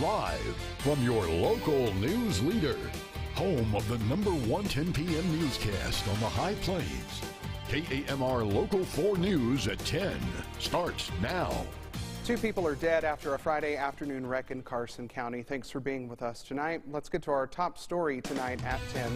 Live from your local news leader, home of the number 110 p.m. newscast on the High Plains. KAMR Local 4 News at 10 starts now. Two people are dead after a Friday afternoon wreck in Carson County. Thanks for being with us tonight. Let's get to our top story tonight at 10.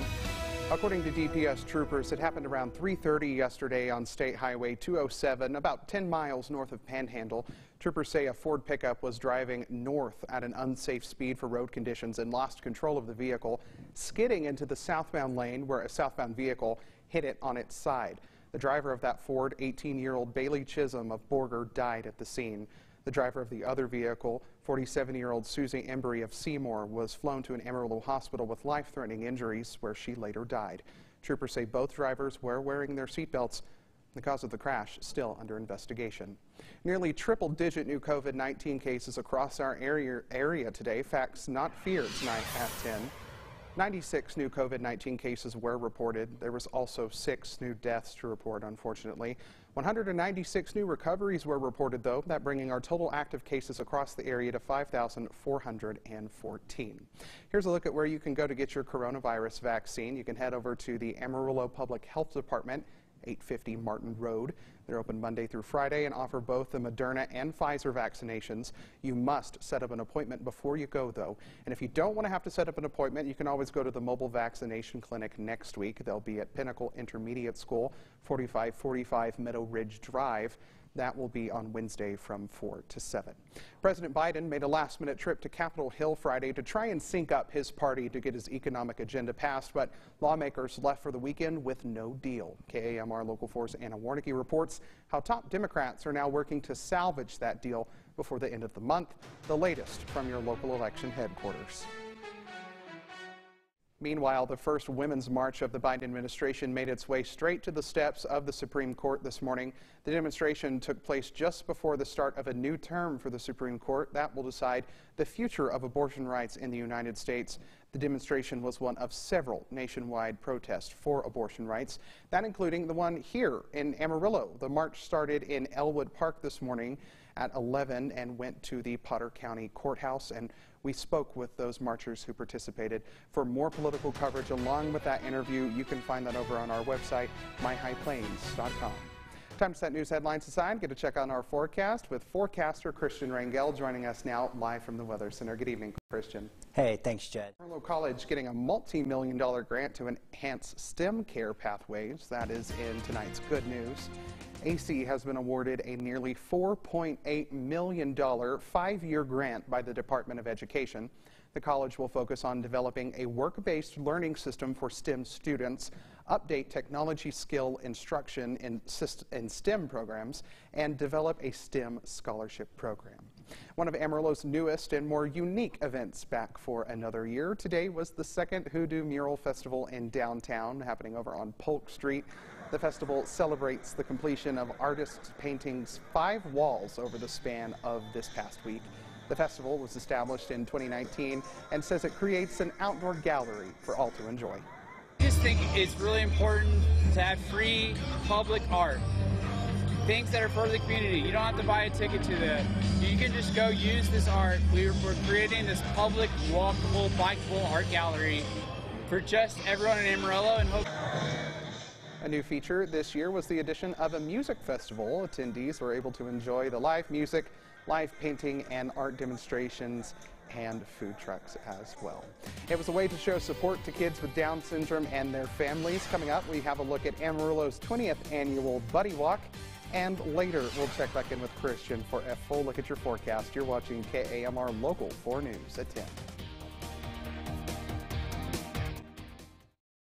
According to DPS troopers, it happened around 3.30 yesterday on State Highway 207, about 10 miles north of Panhandle. Troopers say a Ford pickup was driving north at an unsafe speed for road conditions and lost control of the vehicle, skidding into the southbound lane where a southbound vehicle hit it on its side. The driver of that Ford, 18-year-old Bailey Chisholm of Borger, died at the scene. The driver of the other vehicle, 47-year-old Susie Embry of Seymour, was flown to an Amarillo hospital with life-threatening injuries where she later died. Troopers say both drivers were wearing their seatbelts. The cause of the crash still under investigation. Nearly triple-digit new COVID-19 cases across our area, area today. Facts not feared tonight at 10. 96 new COVID-19 cases were reported. There was also six new deaths to report, unfortunately. 196 new recoveries were reported, though, that bringing our total active cases across the area to 5,414. Here's a look at where you can go to get your coronavirus vaccine. You can head over to the Amarillo Public Health Department 850 Martin Road. They're open Monday through Friday and offer both the Moderna and Pfizer vaccinations. You must set up an appointment before you go, though. And if you don't want to have to set up an appointment, you can always go to the mobile vaccination clinic next week. They'll be at Pinnacle Intermediate School, 4545 Meadow Ridge Drive. That will be on Wednesday from 4 to 7. President Biden made a last minute trip to Capitol Hill Friday to try and sync up his party to get his economic agenda passed, but lawmakers left for the weekend with no deal. KAMR Local 4's Anna Wiernicki reports how top Democrats are now working to salvage that deal before the end of the month. The latest from your local election headquarters. Meanwhile, the first women's march of the Biden administration made its way straight to the steps of the Supreme Court this morning. The demonstration took place just before the start of a new term for the Supreme Court that will decide the future of abortion rights in the United States. The demonstration was one of several nationwide protests for abortion rights, that including the one here in Amarillo. The march started in Ellwood Park this morning at 11 and went to the Potter County Courthouse. And we spoke with those marchers who participated. For more political coverage along with that interview, you can find that over on our website, myhighplains.com. Time to set news headlines aside. Get a check on our forecast with forecaster Christian Rangel joining us now live from the Weather Center. Good evening. Hey, thanks, Judd. Amarillo College getting a multi-million dollar grant to enhance STEM care pathways. That is in tonight's good news. AC has been awarded a nearly $4.8 million five-year grant by the Department of Education. The college will focus on developing a work-based learning system for STEM students, update technology skill instruction in, in STEM programs, and develop a STEM scholarship program. One of Amarillo's newest and more unique events back for another year. Today was the second Hoodoo Mural Festival in downtown, happening over on Polk Street. The festival celebrates the completion of artists' paintings five walls over the span of this past week. The festival was established in 2019 and says it creates an outdoor gallery for all to enjoy. I just think it's really important to have free public art. Things that are for the community. You don't have to buy a ticket to that. You can just go use this art. We're, creating this public, walkable, bikeable art gallery for just everyone in Amarillo and hope. A new feature this year was the addition of a music festival. Attendees were able to enjoy the live music, live painting, and art demonstrations and food trucks as well. It was a way to show support to kids with Down syndrome and their families. Coming up, we have a look at Amarillo's 20th annual Buddy Walk. And later, we'll check back in with Christian for a full look at your forecast. You're watching KAMR Local 4 News at 10.